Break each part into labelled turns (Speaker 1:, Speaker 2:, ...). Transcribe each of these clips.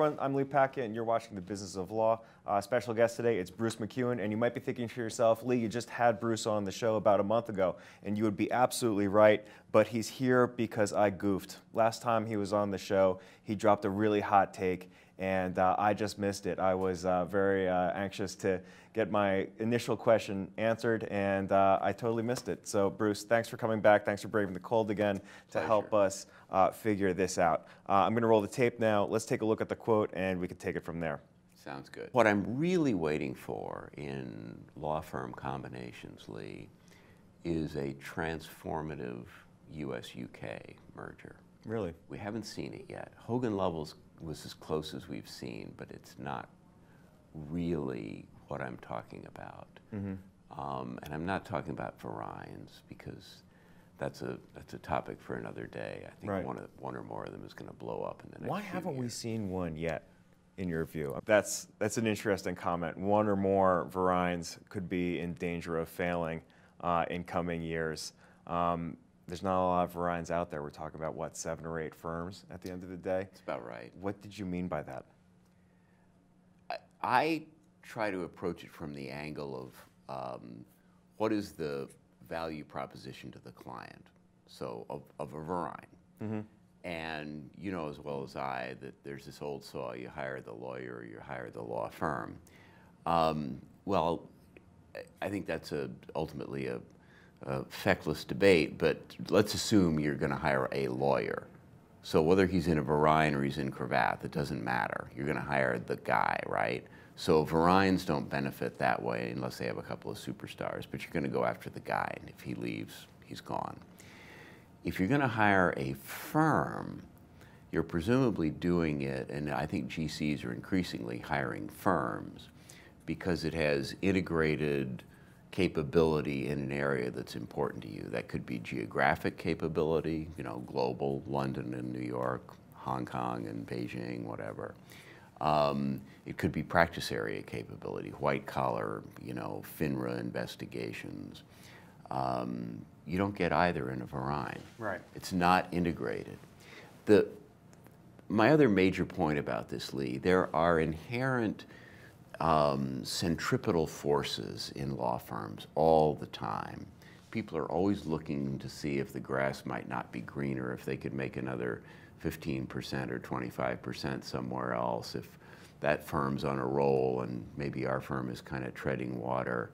Speaker 1: everyone. I'm Lee Pacchia, and you're watching The Business of Law. Uh, special guest today, it's Bruce MacEwen, and you might be thinking to yourself, Lee, you just had Bruce on the show about a month ago, and you would be absolutely right, but he's here because I goofed. Last time he was on the show, he dropped a really hot take, and uh, I just missed it. I was uh, very uh, anxious to get my initial question answered, and uh, I totally missed it. So, Bruce, thanks for coming back. Thanks for braving the cold again to help us uh, figure this out. Uh, I'm going to roll the tape now. Let's take a look at the quote, and we can take it from there.
Speaker 2: Sounds good. What I'm really waiting for in law firm combinations, Lee, is a transformative US UK merger.
Speaker 1: Really?
Speaker 2: We haven't seen it yet. Hogan Lovells was as close as we've seen, but it's not really what I'm talking about. Um, and I'm not talking about Vereins because that's a that's a topic for another day. I think
Speaker 1: Right.
Speaker 2: one of, one or more of them is going to blow up in the next.
Speaker 1: Why haven't we seen one yet, in your view? That's, that's an interesting comment. One or more Vereins could be in danger of failing uh, in coming years. Um, there's not a lot of Vereins out there. We're talking about, what, seven or eight firms at the end of the day?
Speaker 2: That's about right.
Speaker 1: What did you mean by that?
Speaker 2: I, I try to approach it from the angle of um, what is the value proposition to the client, so of, of a Verein. And you know as well as I that there's this old saw: you hire the lawyer, or you hire the law firm. Um, well, I- I think that's a, ultimately a, a feckless debate, but let's assume you're going to hire a lawyer. So whether he's in a Verein or he's in Cravath, it doesn't matter. You're going to hire the guy, right? So Vereins don't benefit that way unless they have a couple of superstars, but you're going to go after the guy, and if he leaves, he's gone. If you're going to hire a firm, you're presumably doing it, and I think GCs are increasingly hiring firms because it has integrated capability in an area that's important to you. That could be geographic capability, you know, global, London and New York, Hong Kong and Beijing, whatever. Um, it could be practice area capability, white collar, you know, FINRA investigations. Um, you don't get either in a Verein.
Speaker 1: Right.
Speaker 2: It's not integrated. The, my other major point about this, Lee, there are inherent um, centripetal forces in law firms all the time. People are always looking to see if the grass might not be greener, if they could make another 15% or 25% somewhere else, if that firm's on a roll and maybe our firm is kind of treading water.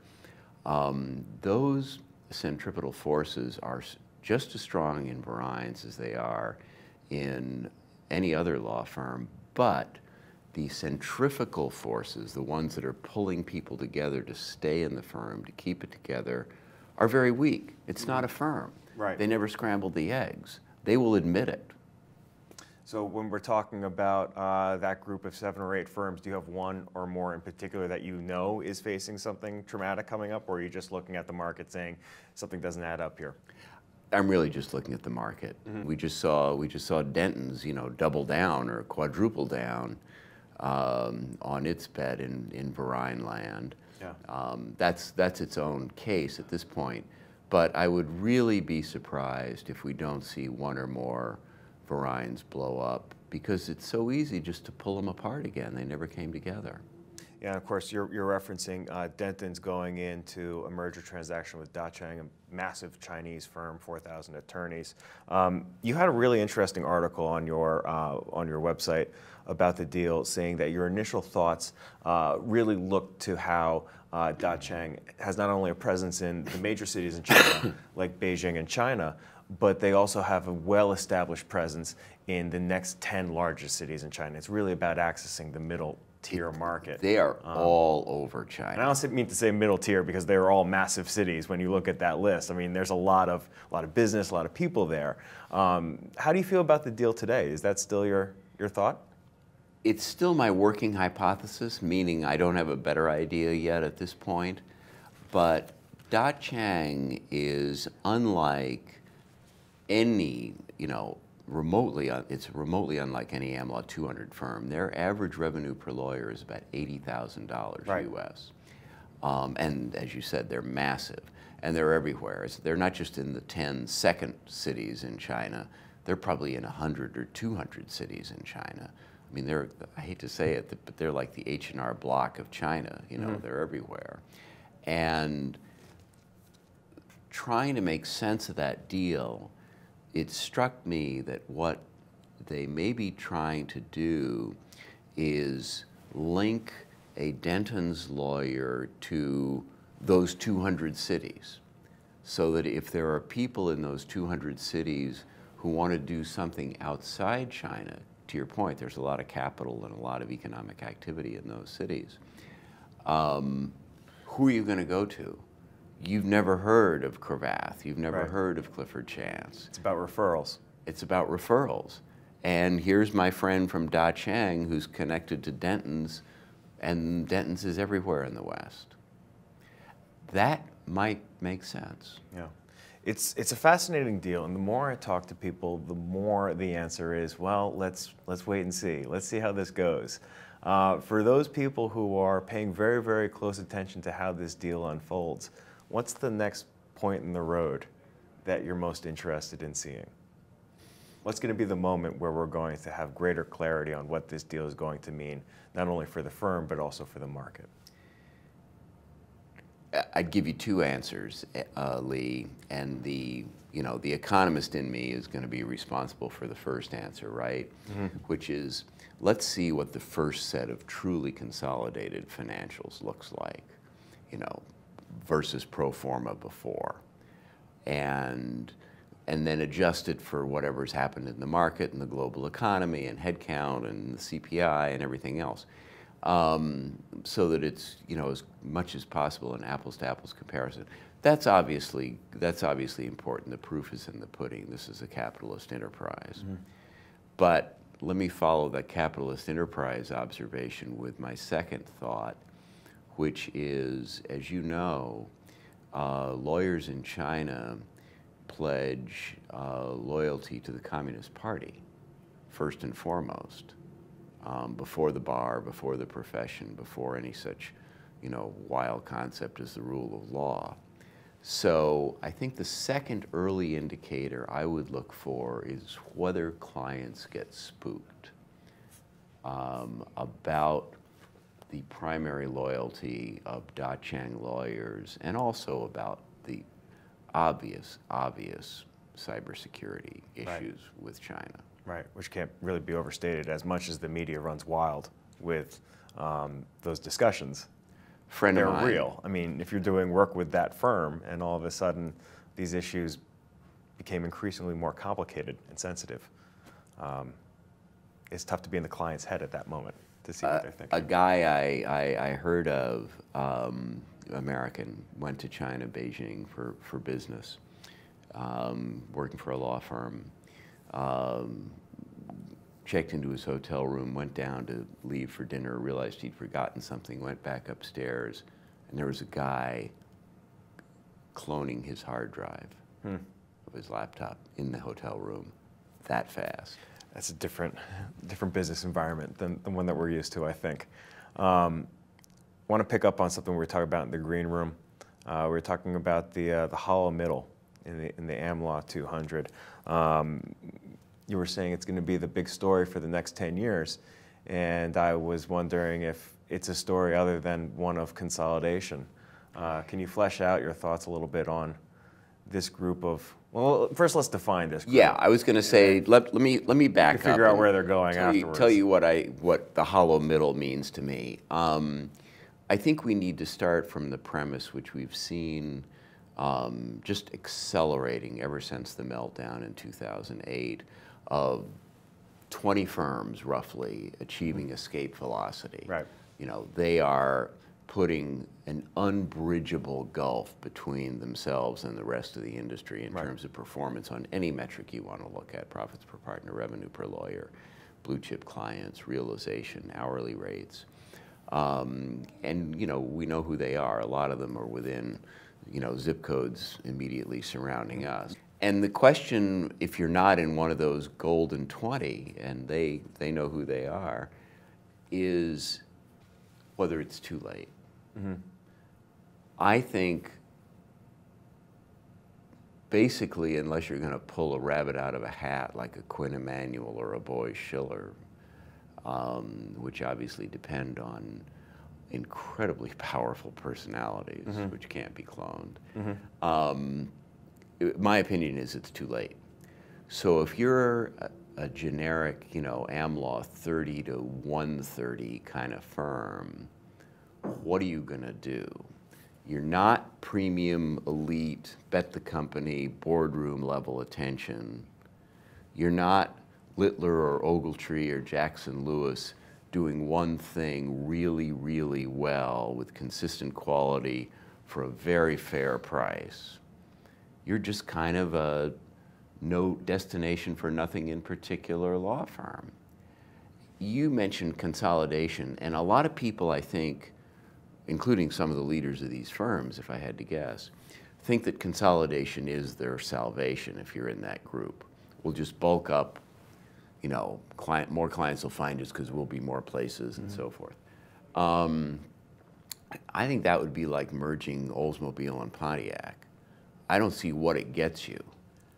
Speaker 2: Um, those centripetal forces are just as strong in Vereins as they are in any other law firm, but the centrifugal forces, the ones that are pulling people together to stay in the firm, to keep it together, are very weak. It's not a firm.
Speaker 1: Right.
Speaker 2: They never scrambled the eggs. They will admit it.
Speaker 1: So when we're talking about uh, that group of seven or eight firms, do you have one or more in particular that you know is facing something traumatic coming up, or are you just looking at the market saying something doesn't add up here?
Speaker 2: I'm really just looking at the market. We just saw we just saw Dentons, you know, double down or quadruple down um, on its bed in in Verein land.
Speaker 1: Yeah.
Speaker 2: Um, that's that's its own case at this point. But I would really be surprised if we don't see one or more Vereins blow up because it's so easy just to pull them apart again. They never came together.
Speaker 1: Yeah, of course, you're, you're referencing uh, Dentons going into a merger transaction with Dacheng, a massive Chinese firm, 4,000 attorneys. Um, you had a really interesting article on your, uh, on your website about the deal, saying that your initial thoughts uh, really looked to how uh, Dacheng has not only a presence in the major cities in China, like Beijing and China, but they also have a well-established presence in the next 10 largest cities in China. It's really about accessing the middle tier market.
Speaker 2: They are all over
Speaker 1: And
Speaker 2: China.
Speaker 1: I don't mean to say middle tier because they're all massive cities when you look at that list. I mean, there's a lot of a lot of business, a lot of people there. Um, how do you feel about the deal today? Is that still your your thought?
Speaker 2: it's still my working hypothesis, meaning I don't have a better idea yet at this point. But Dacheng is unlike any, you know, remotely, un- it's remotely unlike any AmLaw 200 firm. Their average revenue per lawyer is about $80,000
Speaker 1: Right.
Speaker 2: US. Um, and as you said, they're massive and they're everywhere. It's- they're not just in the 10 second cities in China, they're probably in 100 or 200 cities in China. I mean, they're, I hate to say it, but they're like the H&R block of China, you know,
Speaker 1: Mhm.
Speaker 2: they're everywhere. And trying to make sense of that deal, it struck me that what they may be trying to do is link a Dentons lawyer to those 200 cities. So that if there are people in those 200 cities who want to do something outside China, to your point, there's a lot of capital and a lot of economic activity in those cities. Um, who are you going to go to? You've never heard of Cravath. You've never
Speaker 1: Right.
Speaker 2: heard of Clifford Chance.
Speaker 1: It's about referrals.
Speaker 2: It's about referrals. And here's my friend from Dacheng who's connected to Dentons, and Dentons is everywhere in the West. That might make sense.
Speaker 1: Yeah. It's, it's a fascinating deal, and the more I talk to people, the more the answer is, well, let's, let's wait and see. Let's see how this goes. Uh, for those people who are paying very, very close attention to how this deal unfolds, what's the next point in the road that you're most interested in seeing? What's going to be the moment where we're going to have greater clarity on what this deal is going to mean, not only for the firm, but also for the market?
Speaker 2: I'd give you two answers, uh, Lee, and the you know the economist in me is going to be responsible for the first answer, right? Which is let's see what the first set of truly consolidated financials looks like, you know, versus pro forma before, and and then adjust it for whatever's happened in the market and the global economy and headcount and the CPI and everything else um, so that it's you know as much as possible an apples to apples comparison. That's obviously that's obviously important. The proof is in the pudding. This is a capitalist enterprise. But let me follow that capitalist enterprise observation with my second thought, which is, as you know, uh, lawyers in China pledge uh, loyalty to the Communist Party, first and foremost um, before the bar, before the profession, before any such, you know, wild concept as the rule of law. So I think the second early indicator I would look for is whether clients get spooked um, about the primary loyalty of Dacheng lawyers and also about the obvious, obvious cybersecurity
Speaker 1: Right.
Speaker 2: issues with China.
Speaker 1: Right, which can't really be overstated as much as the media runs wild with um, those discussions.
Speaker 2: Friend
Speaker 1: They're real. I mean, if you're doing work with that firm and all of a sudden these issues became increasingly more complicated and sensitive, um, it's tough to be in the client's head at that moment to see what they're
Speaker 2: a guy I, I, I heard of, um, American, went to China, Beijing for, for business, um, working for a law firm. Um, checked into his hotel room, went down to leave for dinner, realized he'd forgotten something, went back upstairs, and there was a guy cloning his hard drive
Speaker 1: Hmm.
Speaker 2: of his laptop in the hotel room that fast.
Speaker 1: That's a different, different business environment than the one that we're used to, I think. Um, want to pick up on something we were talking about in the green room. Uh, we were talking about the, uh, the hollow middle in the, in the AmLaw 200. Um, you were saying it's going to be the big story for the next 10 years. And I was wondering if it's a story other than one of consolidation. Uh, can you flesh out your thoughts a little bit on this group of, well, first let's define this group.
Speaker 2: Yeah, I was going to say let, let me let me back
Speaker 1: figure
Speaker 2: up
Speaker 1: out where they're going
Speaker 2: tell you, tell you what I what the hollow middle means to me. Um, I think we need to start from the premise which we've seen um, just accelerating ever since the meltdown in 2008 of 20 firms roughly achieving escape velocity.
Speaker 1: Right.
Speaker 2: You know, they are putting an unbridgeable gulf between themselves and the rest of the industry in
Speaker 1: Right.
Speaker 2: terms of performance on any metric you want to look at profits per partner, revenue per lawyer, blue chip clients, realization, hourly rates. Um, and, you know, we know who they are. A lot of them are within, you know, zip codes immediately surrounding us. And the question, if you're not in one of those golden 20, and they, they know who they are, is whether it's too late. I think basically, unless you're going to pull a rabbit out of a hat like a Quinn Emanuel or a Boies Schiller, um, which obviously depend on incredibly powerful personalities, which can't be cloned. Um, it- my opinion is it's too late. So if you're a, a generic, you know, AmLaw 30 to 130 kind of firm, what are you going to do? You're not premium, elite, bet the company, boardroom level attention. You're not Littler or Ogletree or Jackson Lewis doing one thing really, really well with consistent quality for a very fair price. You're just kind of a no destination for nothing in particular law firm. You mentioned consolidation, and a lot of people, I think, including some of the leaders of these firms, if I had to guess, think that consolidation is their salvation if you're in that group. We'll just bulk up, you know, client, more clients will find us because we'll be more places and so forth. Um, I think that would be like merging Oldsmobile and Pontiac. I don't see what it gets you.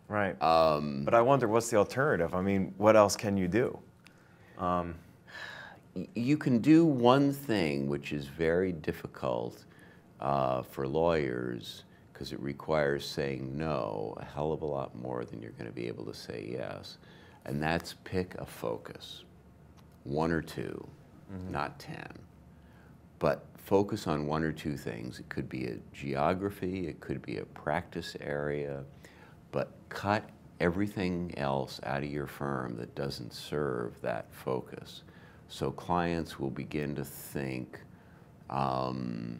Speaker 1: Right.
Speaker 2: Um,
Speaker 1: but I wonder what's the alternative? I mean, what else can you do?
Speaker 2: y- you can do one thing which is very difficult uh, for lawyers because it requires saying no a hell of a lot more than you're going to be able to say yes, and that's pick a focus, one or 2 not ten. But focus on one or two things. It could be a geography, it could be a practice area, but cut everything else out of your firm that doesn't serve that focus. So clients will begin to think, um,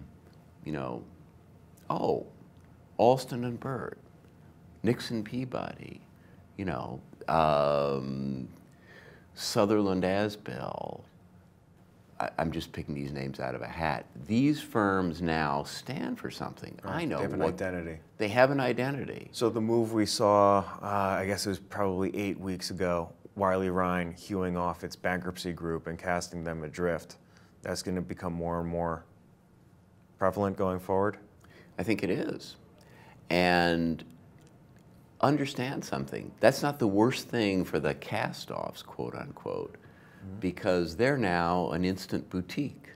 Speaker 2: you know, oh, Alston and Bird, Nixon Peabody, you know, um, Sutherland Asbill, I, I'm just picking these names out of a hat. These firms now stand for something. I know
Speaker 1: They have an
Speaker 2: what
Speaker 1: identity.
Speaker 2: they have an identity.
Speaker 1: So the move we saw, uh, I guess it was probably eight weeks ago, Wiley Rein hewing off its bankruptcy group and casting them adrift. That's going to become more and more prevalent going forward.
Speaker 2: I think it is. And understand something. That's not the worst thing for the cast offs, quote unquote, because they're now an instant boutique.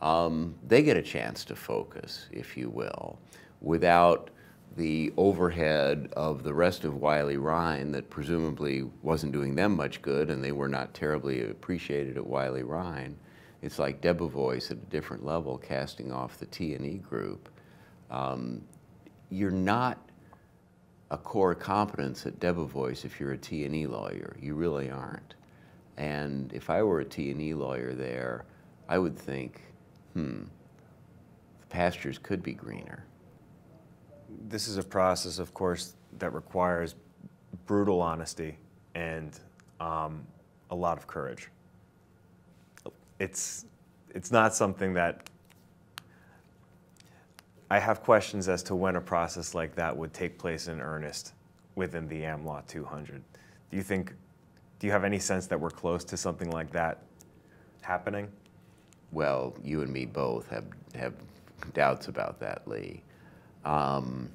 Speaker 2: Um, they get a chance to focus, if you will, without the overhead of the rest of Wiley Rein that presumably wasn't doing them much good and they were not terribly appreciated at Wiley Rein. It's like Debevoise at a different level casting off the T&E group. Um, you're not a core competence at Debevoise if you're a T&E lawyer. You really aren't. And if I were a T&E lawyer there, I would think, hmm, the pastures could be greener.
Speaker 1: This is a process, of course, that requires brutal honesty and um, a lot of courage. It's, it's not something that I have questions as to when a process like that would take place in earnest within the AmLaw 200. Do you think, do you have any sense that we're close to something like that happening?
Speaker 2: Well, you and me both have, have doubts about that, Lee. Um,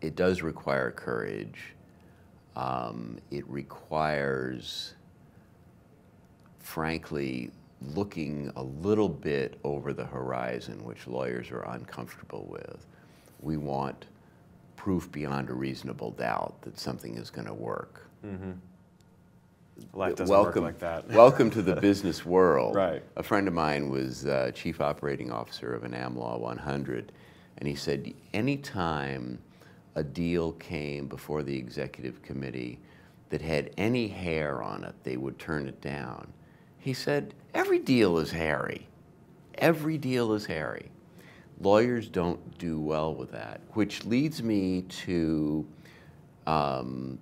Speaker 2: it does require courage. Um, it requires, frankly, looking a little bit over the horizon, which lawyers are uncomfortable with. We want proof beyond a reasonable doubt that something is going to work.
Speaker 1: Life doesn't
Speaker 2: welcome,
Speaker 1: work like that.
Speaker 2: welcome to the business world.
Speaker 1: Right.
Speaker 2: A friend of mine was uh, chief operating officer of an AmLaw 100, and he said anytime a deal came before the executive committee that had any hair on it, they would turn it down. He said, every deal is hairy. Every deal is hairy. Lawyers don't do well with that, which leads me to um,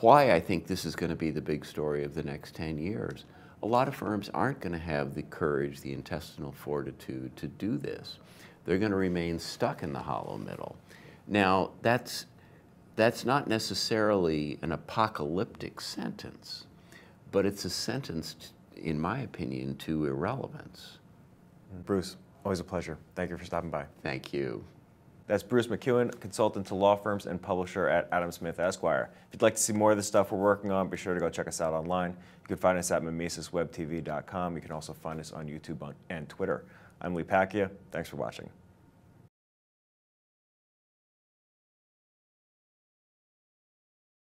Speaker 2: why I think this is going to be the big story of the next 10 years. A lot of firms aren't going to have the courage, the intestinal fortitude to do this. They're going to remain stuck in the hollow middle. Now, that's, that's not necessarily an apocalyptic sentence, but it's a sentence, in my opinion, to irrelevance.
Speaker 1: Bruce, always a pleasure. Thank you for stopping by.
Speaker 2: Thank you.
Speaker 1: That's Bruce MacEwen, consultant to law firms and publisher at Adam Smith Esquire. If you'd like to see more of the stuff we're working on, be sure to go check us out online. You can find us at mimesiswebtv.com. You can also find us on YouTube and Twitter. I'm Lee Pacchia. Thanks for watching.